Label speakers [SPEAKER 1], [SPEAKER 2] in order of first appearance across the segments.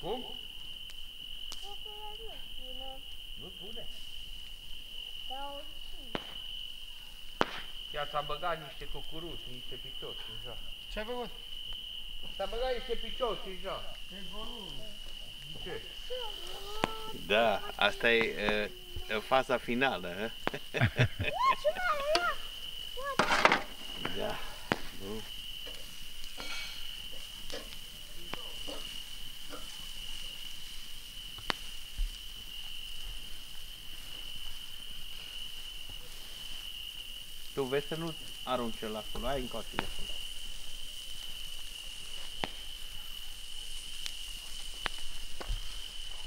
[SPEAKER 1] Cum? Nu pune. Ea s-a băgat niște cucuruți, niște pitoți în
[SPEAKER 2] jos. Ce-a băgat?
[SPEAKER 1] S-a băgat niște picioți în jos. Ce?
[SPEAKER 3] Da, asta e uh, faza finală. Tu vezi să nu arunci la acolo, ai încoace de acolo.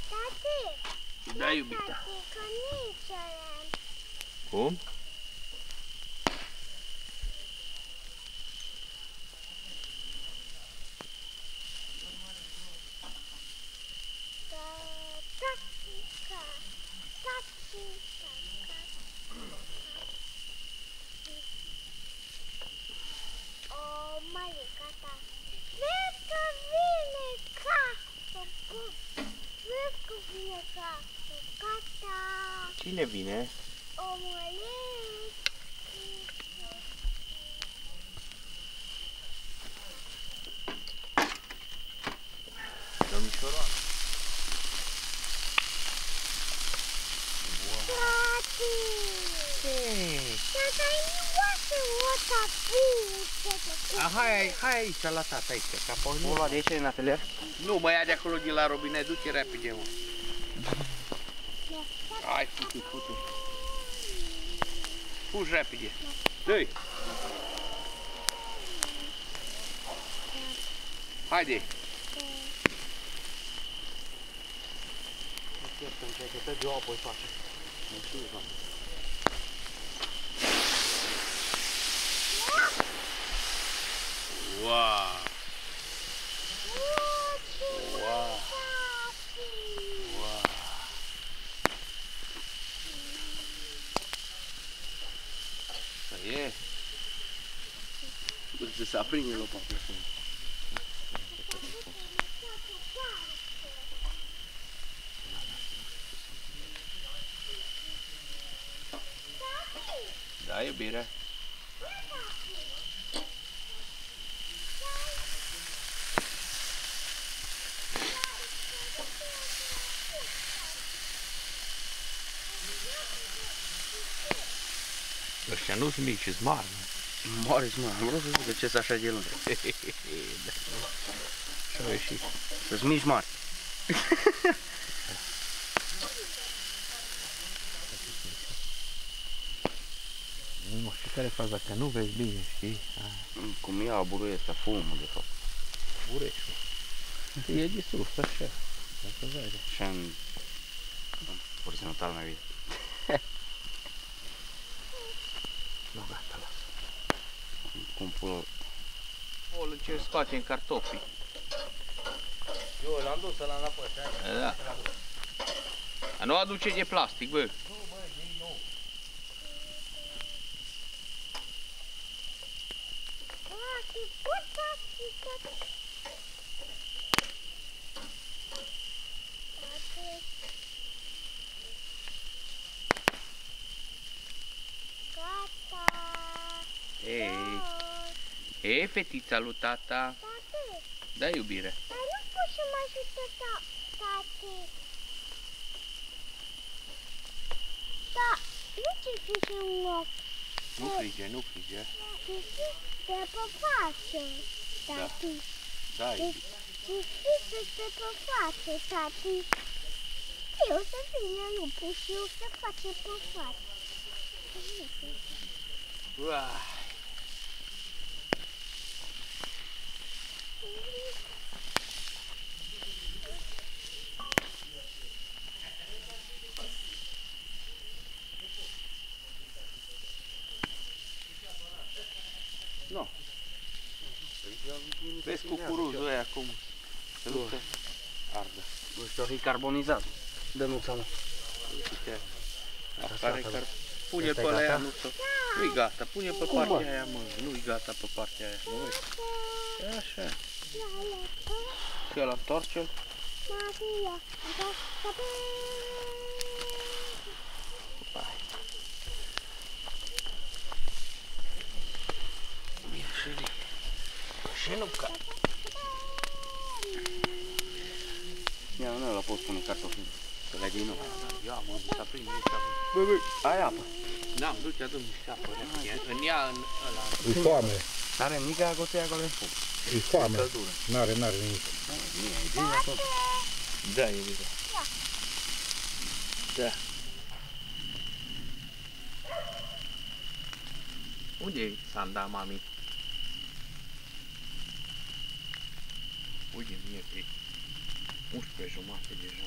[SPEAKER 4] Tati,
[SPEAKER 3] Da, iubita.
[SPEAKER 4] tati, cănițele.
[SPEAKER 3] Cum?
[SPEAKER 4] Tatica, tatica, O, mai e gata. Vezi că vine casă. Vezi că vine casă. Gata.
[SPEAKER 3] Cine vine?
[SPEAKER 4] Omuleț.
[SPEAKER 3] Domnișoroară.
[SPEAKER 4] Tati. Tata, miroase ăsta bine.
[SPEAKER 3] Ah, hai, hai, hai aici, la tata, aici, ca pe
[SPEAKER 2] O lua de aici în atelier?
[SPEAKER 3] Nu, mă ia de acolo de la robinet, du-te repede, mă. Hai, futu, futu. Fugi repede. Dă-i. Haide.
[SPEAKER 2] Că eu apoi face. Nu știu, nu.
[SPEAKER 3] Wow. Wow. Să se aprinde lopata. Da, iubire. Ăștia nu sunt.
[SPEAKER 2] Mare, mă, am vrut să zic că ce așa de lung.
[SPEAKER 3] da. Și au ieșit.
[SPEAKER 2] Sunt mici mari.
[SPEAKER 3] Nu știu care faza, că nu vezi bine, știi? Ah,
[SPEAKER 2] Cum e aburul ăsta, fumul de fapt.
[SPEAKER 3] bureșul. E de sus, așa. Dacă vede.
[SPEAKER 2] Și în... Horizontal mai bine.
[SPEAKER 3] Nu, gata, lasă.
[SPEAKER 2] Cum pula...
[SPEAKER 3] O, ce scoate în cartofii.
[SPEAKER 1] Eu l-am dus la înapoi, așa.
[SPEAKER 3] Da. A nu aduce de plastic, bă.
[SPEAKER 4] Tati, pot tati, tati. Tati. Gata.
[SPEAKER 3] Ei,
[SPEAKER 4] Dos.
[SPEAKER 3] ei, fetița lui tata.
[SPEAKER 4] Tati,
[SPEAKER 3] Da, iubire.
[SPEAKER 4] dar nu poți să mă ajute ta, tati. Da, nu ce fi un loc.
[SPEAKER 3] Nu frige, nu frige.
[SPEAKER 4] De pe față, tati.
[SPEAKER 3] Da,
[SPEAKER 4] Deci, Deschide de pe față, tati. Eu să vină lupul și eu să face pe față.
[SPEAKER 3] Uah.
[SPEAKER 2] Nu.
[SPEAKER 3] Vezi cucuruzul ăia cum se duce ardă.
[SPEAKER 2] Nu știu, e carbonizat. Dă-nu-ța mă.
[SPEAKER 3] Uite,
[SPEAKER 2] Asta
[SPEAKER 3] apare
[SPEAKER 2] gata,
[SPEAKER 3] care... Pune
[SPEAKER 2] Asta e
[SPEAKER 3] pe la ea,
[SPEAKER 2] gata?
[SPEAKER 3] nu să... Nu-i gata, pune pe
[SPEAKER 2] Cum,
[SPEAKER 3] partea
[SPEAKER 2] mă?
[SPEAKER 3] aia, mă. Nu-i gata pe partea aia, nu vezi? E așa.
[SPEAKER 4] Că la
[SPEAKER 3] torcel. Și nu ca.
[SPEAKER 2] Ia, nu la pot pune cartofii. Să le din nou.
[SPEAKER 3] Ia, mă, s-a prins niște apă.
[SPEAKER 2] Bă, ai apă.
[SPEAKER 3] Da, du-te, adu-mi niște apă. În ea, în ăla.
[SPEAKER 5] E foame.
[SPEAKER 2] N-are nici agotea acolo în foc
[SPEAKER 5] e foame.
[SPEAKER 2] Căldură.
[SPEAKER 5] N-are, n-are nimic.
[SPEAKER 2] Bine, e bine atunci.
[SPEAKER 3] Da, e bine. Da. Unde e sanda, mami? Uite, mie pe 11 jumate deja.